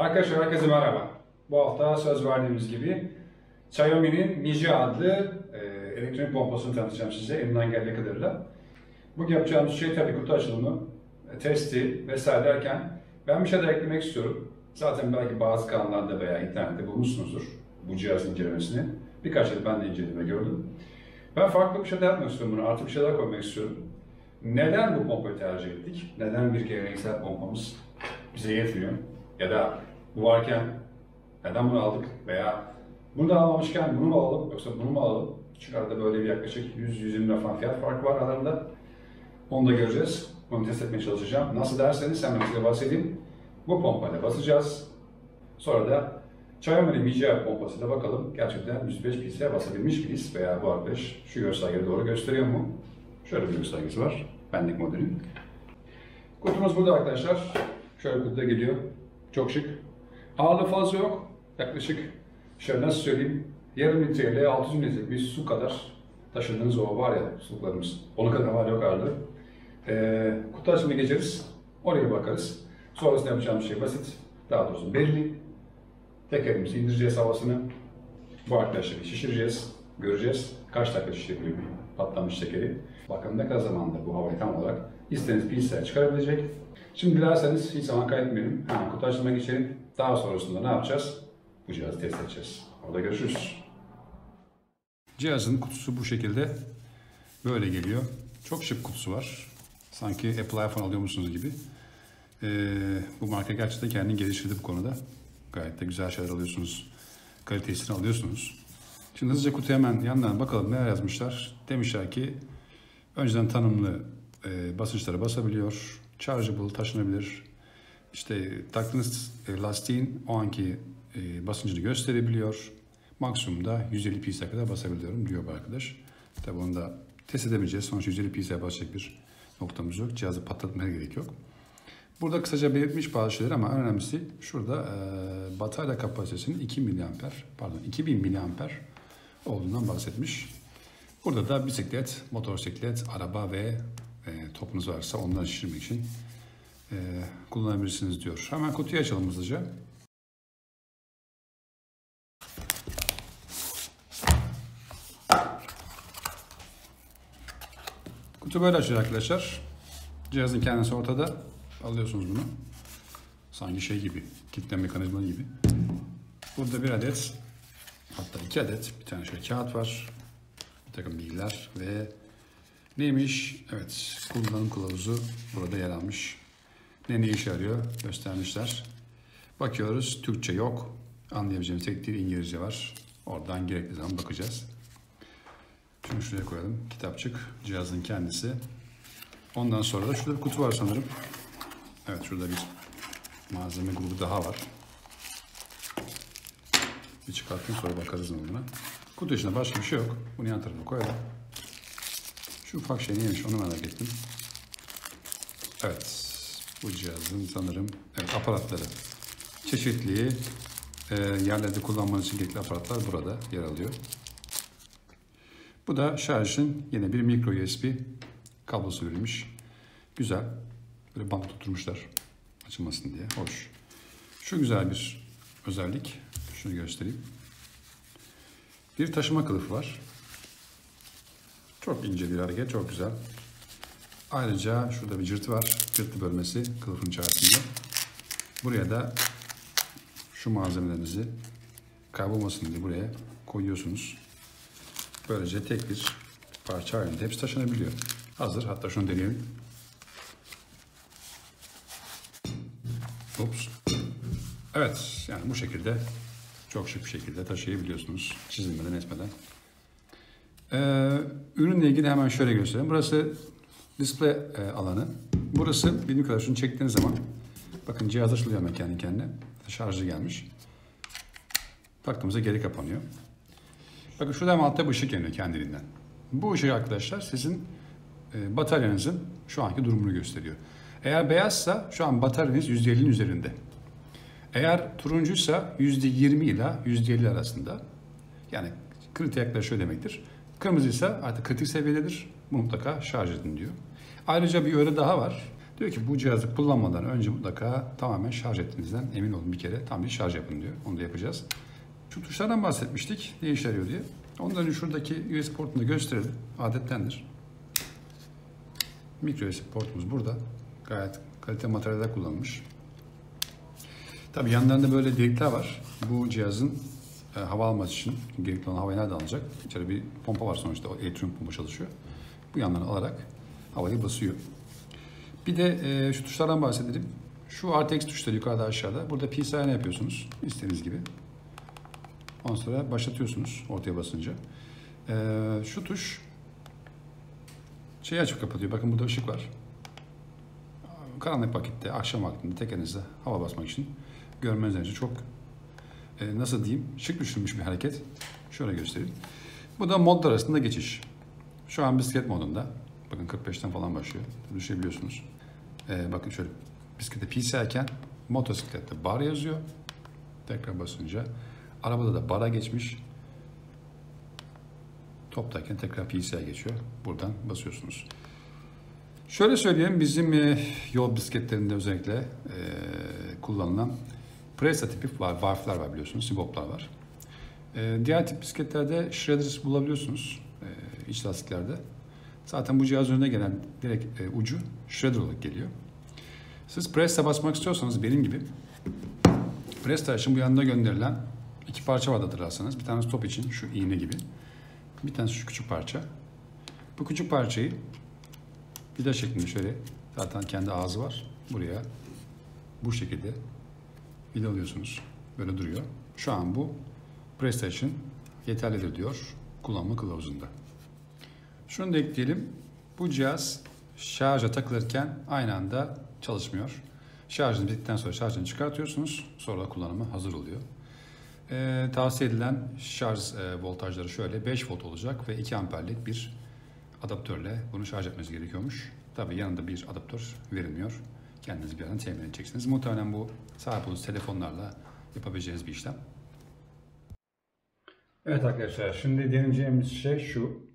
Arkadaşlar herkese merhaba. Bu hafta söz verdiğimiz gibi Xiaomi'nin Miji adlı e, elektronik pompasını tanıtacağım size elimden geldiği kadarıyla. Bugün yapacağımız şey tabii kutu açılımı, e, testi vesaire derken ben bir şey daha eklemek istiyorum. Zaten belki bazı kanallarda veya internette bulmuşsunuzdur bu cihaz incelemesini. Birkaç yıl ben de inceleme gördüm. Ben farklı bir şey daha yapmak istiyorum bunu, artı bir şey daha koymak istiyorum. Neden bu pompayı tercih ettik? Neden bir geleneksel pompamız bize yetmiyor? Ya da bu varken neden bunu aldık? Veya bunu da almamışken bunu mu alalım yoksa bunu mu alalım? Çünkü arada böyle bir yaklaşık 100-120 lira falan fiyat farkı var aralarında. Onu da göreceğiz. Onu test etmeye çalışacağım. Nasıl derseniz hemen size bahsedeyim. Bu pompayla basacağız. Sonra da Xiaomi'nin Mijia pompasıyla bakalım gerçekten 105 ps'e basabilmiş miyiz veya bu arkadaş şu göstergeyi doğru gösteriyor mu? Şöyle bir göstergesi var. Benlik modelin. Kutumuz burada arkadaşlar. Şöyle kutuda geliyor. Çok şık. Ağırlığı fazla yok. Yaklaşık şöyle nasıl söyleyeyim yarım litre ile 600 litre bir su kadar taşıdığınız o var ya suluklarımız. Onun kadar var yok ağırlığı. Ee, kutu açımına geçeriz. Oraya bakarız. Sonrasında yapacağımız şey basit. Daha doğrusu belli. Tekerimizi indireceğiz havasını. Bu arkadaşları şişireceğiz. Göreceğiz. Kaç dakika şişirebiliyor patlamış tekeri. Bakın ne kadar zamanda bu havayı tam olarak istediğiniz pinsel çıkarabilecek. Şimdi dilerseniz hiç zaman kaybetmeyelim. Hemen kutu açılımına geçelim. Daha sonrasında ne yapacağız? Bu cihazı test edeceğiz. Orada görüşürüz. Cihazın kutusu bu şekilde böyle geliyor. Çok şık kutusu var. Sanki Apple iPhone alıyormuşsunuz gibi. Ee, bu marka gerçekten kendini geliştirdi bu konuda. Gayet de güzel şeyler alıyorsunuz. Kalitesini alıyorsunuz. Şimdi hızlıca kutuya hemen yandan bakalım neler yazmışlar. Demişler ki önceden tanımlı e, basınçlara basabiliyor. Chargeable, taşınabilir. İşte taktığınız e, lastiğin o anki e, basıncını gösterebiliyor. Maksimumda 150 psi'ye kadar basabiliyorum diyor bu arkadaş. Tabi onu da test edemeyeceğiz. Sonuçta 150 psi'ye basacak bir noktamız yok. Cihazı patlatmaya gerek yok. Burada kısaca belirtmiş bazı şeyler ama önemlisi şurada e, batarya kapasitesinin 2 miliamper, pardon 2000 miliamper olduğundan bahsetmiş. Burada da bisiklet, motosiklet, araba ve e, topunuz varsa onları şişirmek için e, kullanabilirsiniz diyor. Hemen kutuyu açalım hızlıca. Kutu böyle açılıyor arkadaşlar. Cihazın kendisi ortada. Alıyorsunuz bunu. Sanki şey gibi, kitle mekanizması gibi. Burada bir adet, hatta iki adet bir tane şöyle kağıt var. Bir takım bilgiler ve neymiş? Evet, kullanım kılavuzu burada yer almış. Ne ne işe yarıyor göstermişler. Bakıyoruz, Türkçe yok. Anlayabileceğimiz tek dil İngilizce var. Oradan gerekli zaman bakacağız. Şunu şuraya koyalım. Kitapçık, cihazın kendisi. Ondan sonra da şurada bir kutu var sanırım. Evet şurada bir malzeme grubu daha var. Bir çıkartayım sonra bakarız ona. Kutu içinde başka bir şey yok. Bunu yan tarafa koyalım. Şu ufak şey neymiş onu merak ettim. Evet. Bu cihazın sanırım evet, aparatları. Çeşitli e, yerlerde kullanmanız için gerekli aparatlar burada yer alıyor. Bu da şarjın yine bir micro USB kablosu verilmiş. Güzel. Böyle bant tutturmuşlar açılmasın diye. Hoş. Şu güzel bir özellik. Şunu göstereyim. Bir taşıma kılıfı var. Çok ince bir hareket. Çok güzel. Ayrıca şurada bir cırtı var. Cırtı bölmesi kılıfın içerisinde. Buraya da şu malzemelerinizi kaybolmasın diye buraya koyuyorsunuz. Böylece tek bir parça halinde hepsi taşınabiliyor. Hazır. Hatta şunu deneyelim. Ups. Evet, yani bu şekilde çok şık bir şekilde taşıyabiliyorsunuz çizilmeden etmeden. Ee, ürünle ilgili hemen şöyle göstereyim. Burası display e, alanı. Burası bildiğim kadar şunu çektiğiniz zaman bakın cihaz açılıyor hemen kendi kendine. Şarjı gelmiş. Baktığımızda geri kapanıyor. Bakın şurada hem altta bir ışık yanıyor kendiliğinden. Bu ışık arkadaşlar sizin e, bataryanızın şu anki durumunu gösteriyor. Eğer beyazsa şu an bataryanız %50'nin üzerinde. Eğer turuncuysa %20 ile %50 arasında. Yani kritik yaklaşıyor demektir. Kırmızıysa artık kritik seviyededir. Mutlaka şarj edin diyor. Ayrıca bir öğre daha var. Diyor ki bu cihazı kullanmadan önce mutlaka tamamen şarj ettiğinizden emin olun bir kere tam bir şarj yapın diyor. Onu da yapacağız. Şu tuşlardan bahsetmiştik. Ne işe yarıyor diye. Ondan önce şuradaki USB portunu gösterelim. Adettendir. Micro USB portumuz burada. Gayet kalite materyaller kullanılmış. Tabi yanlarında böyle delikler var. Bu cihazın e, hava alması için gerekli olan havayı nereden alacak? İçeride bir pompa var sonuçta. O elektronik pompa çalışıyor. Bu yanları alarak havayı basıyor. Bir de e, şu tuşlardan bahsedelim. Şu RTX tuşları yukarıda aşağıda. Burada PCI'ne yapıyorsunuz. istediğiniz gibi. Ondan sonra başlatıyorsunuz ortaya basınca. E, şu tuş şeyi açıp kapatıyor. Bakın burada ışık var. Karanlık vakitte, akşam vaktinde tekenizde hava basmak için görmeniz için çok e, nasıl diyeyim şık düşünmüş bir hareket. Şöyle göstereyim. Bu da modlar arasında geçiş. Şu an bisiklet modunda. Bakın 45'ten falan başlıyor. Düşebiliyorsunuz. Ee, bakın şöyle bisiklete PC iken motosiklette bar yazıyor. Tekrar basınca. Arabada da bara geçmiş. Toptayken tekrar PC'ye geçiyor. Buradan basıyorsunuz. Şöyle söyleyeyim bizim e, yol bisikletlerinde özellikle e, kullanılan Presta tipi var, varflar var biliyorsunuz, siboplar var. E, diğer tip bisikletlerde shredders bulabiliyorsunuz e, iç lastiklerde. Zaten bu cihaz önüne gelen direkt e, ucu shredder olarak geliyor. Siz Presta basmak istiyorsanız benim gibi Presta için bu yanında gönderilen iki parça var hatırlarsanız. Bir tanesi top için şu iğne gibi. Bir tanesi şu küçük parça. Bu küçük parçayı vida şeklinde şöyle zaten kendi ağzı var. Buraya bu şekilde vidalıyorsunuz. Böyle duruyor. Şu an bu PlayStation yeterlidir diyor kullanma kılavuzunda. Şunu da ekleyelim. Bu cihaz şarja takılırken aynı anda çalışmıyor. Şarjını bittikten sonra şarjını çıkartıyorsunuz. Sonra kullanıma hazır oluyor. Ee, tavsiye edilen şarj e, voltajları şöyle 5 volt olacak ve 2 amperlik bir adaptörle bunu şarj etmeniz gerekiyormuş. Tabii yanında bir adaptör verilmiyor. Kendiniz bir yerden temin edeceksiniz. Muhtemelen bu sahip olduğunuz telefonlarla yapabileceğiniz bir işlem. Evet arkadaşlar şimdi deneyeceğimiz şey şu.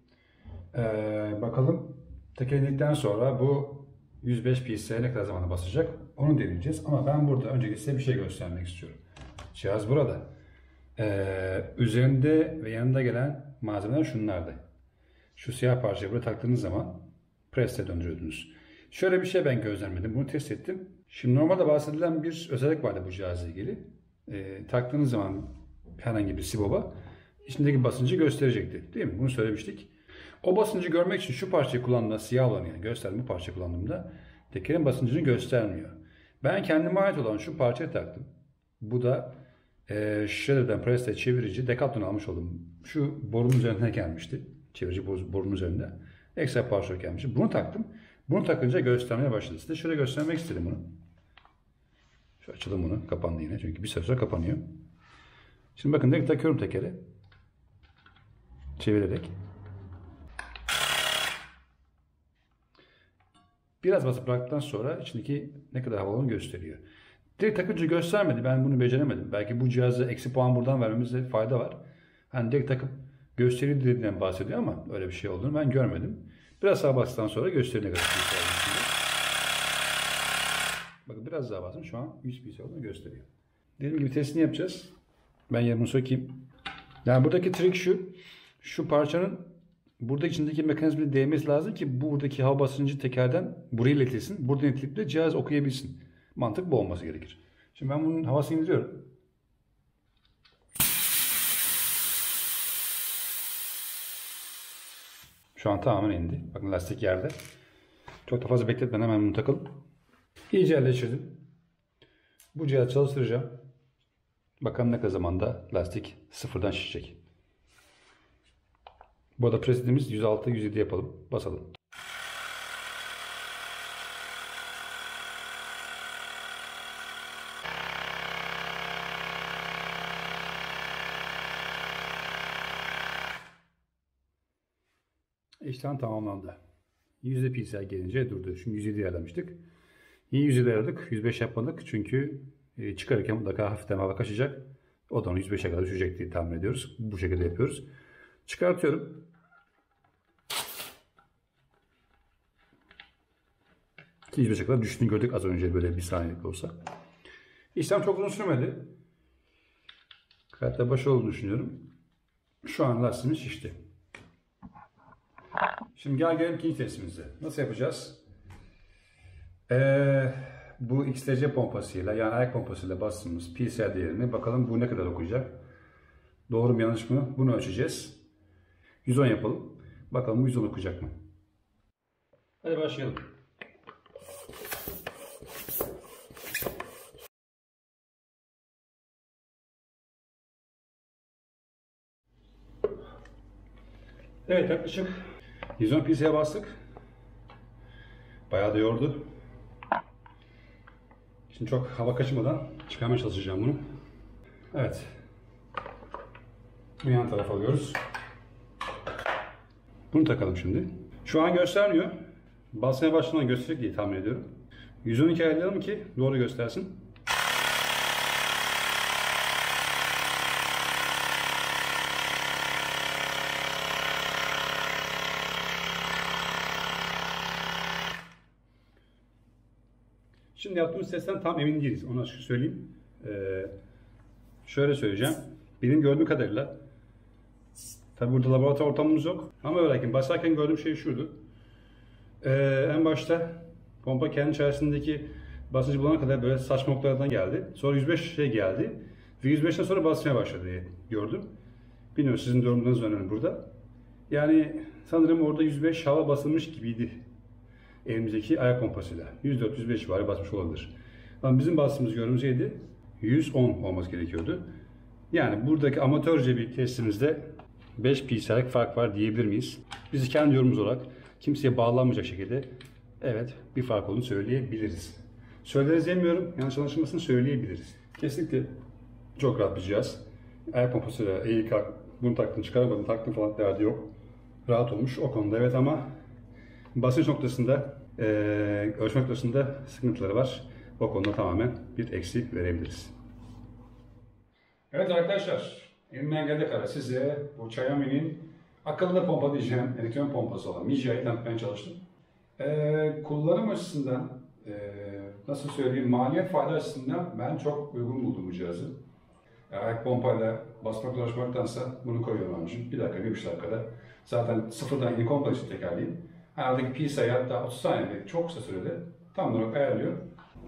Ee, bakalım tekerledikten sonra bu 105 ps'ye ne kadar zamanda basacak onu deneyeceğiz. Ama ben burada önce size bir şey göstermek istiyorum. Cihaz burada. Ee, üzerinde ve yanında gelen malzemeler şunlardı. Şu siyah parçayı buraya taktığınız zaman preste döndürüyordunuz. Şöyle bir şey ben gözlemledim. Bunu test ettim. Şimdi normalde bahsedilen bir özellik vardı bu cihazla ilgili. Ee, taktığınız zaman herhangi bir siboba içindeki basıncı gösterecekti. Değil mi? Bunu söylemiştik. O basıncı görmek için şu parçayı kullandığımda siyah olan yani gösterdim bu parçayı kullandığımda tekerin basıncını göstermiyor. Ben kendime ait olan şu parçayı taktım. Bu da e, Shredder'dan Presta çevirici Decathlon almış oldum. Şu borunun üzerine gelmişti. Çevirici borunun üzerinde. Ekstra parça gelmişti. Bunu taktım. Bunu takınca göstermeye başladı. Size şöyle göstermek istedim bunu. Şu açalım bunu. Kapandı yine. Çünkü bir süre sonra kapanıyor. Şimdi bakın direkt takıyorum tekeri. Çevirerek. Biraz basıp bıraktıktan sonra içindeki ne kadar hava olduğunu gösteriyor. Direkt takınca göstermedi. Ben bunu beceremedim. Belki bu cihazı eksi puan buradan vermemizde fayda var. Hani direkt takıp gösteri dediğinden bahsediyor ama öyle bir şey olduğunu ben görmedim. Biraz daha bastıktan sonra gösteri ne kadar Bakın biraz daha bastım. Şu an 100 pc olduğunu gösteriyor. Dediğim gibi testini yapacağız. Ben yarın sökeyim. Yani buradaki trik şu. Şu parçanın burada içindeki mekanizmaya değmesi lazım ki buradaki hava basıncı tekerden buraya iletilsin. Buradan iletilip de cihaz okuyabilsin. Mantık bu olması gerekir. Şimdi ben bunun havasını indiriyorum. Şu an tamamen indi. Bakın lastik yerde. Çok da fazla bekletmeden hemen bunu takalım. İyice yerleştirdim. Bu cihazı çalıştıracağım. Bakalım ne kadar zamanda lastik sıfırdan şişecek. Bu arada presetimiz 106-107 yapalım. Basalım. İşlem tamamlandı. Yüzde PCI gelince durdu. Şimdi 107 ayarlamıştık. Yine 107 ayarladık. 105 yapmadık. Çünkü e, çıkarırken mutlaka hafiften hava kaçacak. O da 105'e kadar düşecek diye tahmin ediyoruz. Bu şekilde yapıyoruz. Çıkartıyorum. 105'e kadar düştüğünü gördük az önce böyle bir saniyelik olsa. İşlem çok uzun sürmedi. De başarılı olduğunu düşünüyorum. Şu an lastiğimiz şişti. Şimdi gel gelelim ikinci testimize. Nasıl yapacağız? Ee, bu XTC pompasıyla yani ayak pompasıyla bastığımız PSI değerini bakalım bu ne kadar okuyacak. Doğru mu yanlış mı? Bunu ölçeceğiz. 110 yapalım. Bakalım bu 110 okuyacak mı? Hadi başlayalım. Evet yaklaşık 110 PSI'ye bastık. Bayağı da yordu. Şimdi çok hava kaçmadan çıkarmaya çalışacağım bunu. Evet. Bu yan tarafa alıyoruz. Bunu takalım şimdi. Şu an göstermiyor. Basmaya başladığında gösterecek diye tahmin ediyorum. 112 ayarlayalım ki doğru göstersin. Şimdi yaptığımız testten tam emin değiliz. Onu açık söyleyeyim. Ee, şöyle söyleyeceğim. Benim gördüğüm kadarıyla tabi burada laboratuvar ortamımız yok. Ama öyle basarken gördüğüm şey şuydu. Ee, en başta pompa kendi içerisindeki basıncı bulana kadar böyle saçma noktalardan geldi. Sonra 105 şey geldi. Ve 105'ten sonra basmaya başladı diye gördüm. Bilmiyorum sizin yorumlarınız önemli burada. Yani sanırım orada 105 hava basılmış gibiydi elimizdeki ayak pompasıyla. 104-105 civarı basmış olabilir. Ama bizim bastığımız gördüğümüz şeydi 110 olması gerekiyordu. Yani buradaki amatörce bir testimizde 5 PSI'lik fark var diyebilir miyiz? Biz kendi yorumumuz olarak kimseye bağlanmayacak şekilde evet bir fark olduğunu söyleyebiliriz. Söyleriz demiyorum, yanlış anlaşılmasını söyleyebiliriz. Kesinlikle çok rahat bir cihaz. Ayak pompasıyla eğil kalk, bunu taktın çıkaramadın taktın falan derdi yok. Rahat olmuş o konuda evet ama basınç noktasında, e, ölçme noktasında sıkıntıları var. O konuda tamamen bir eksi verebiliriz. Evet arkadaşlar, elimden geldiği kadar size bu Xiaomi'nin akıllı pompa diyeceğim elektron pompası olan Mijia'yı tanıtmaya çalıştım. E, kullanım açısından, e, nasıl söyleyeyim, maliyet fayda açısından ben çok uygun buldum bu cihazı. Ayak pompayla basmak dolaşmaktansa bunu koyuyorum amcım. Bir dakika, bir buçuk dakikada. Zaten sıfırdan yeni komple tekerleğim. Aradaki pi sayı hatta 30 saniyede çok kısa sürede tam olarak ayarlıyor.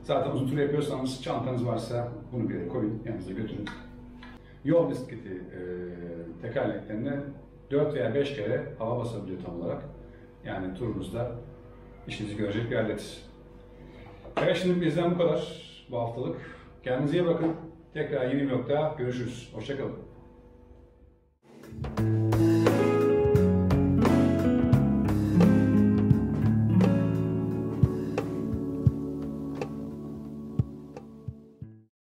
Zaten uzun tur yapıyorsanız çantanız varsa bunu bir yere koyun, yanınıza götürün. Yol bisikleti e, tekerleklerine 4 veya 5 kere hava basabiliyor tam olarak. Yani turunuzda işinizi görecek bir alet. Evet şimdi bizden bu kadar bu haftalık. Kendinize iyi bakın. Tekrar yeni bir vlogda görüşürüz. Hoşçakalın.